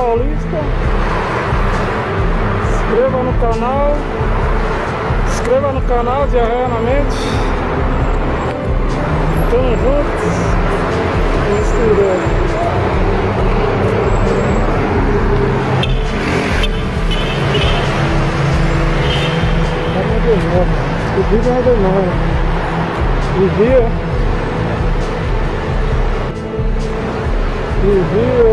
Paulista. Inscreva no canal. Inscreva no canal Diarreia na Mente. Tamo juntos. Misturando. De. O vídeo é de novo. Vigia. Vigia. Vai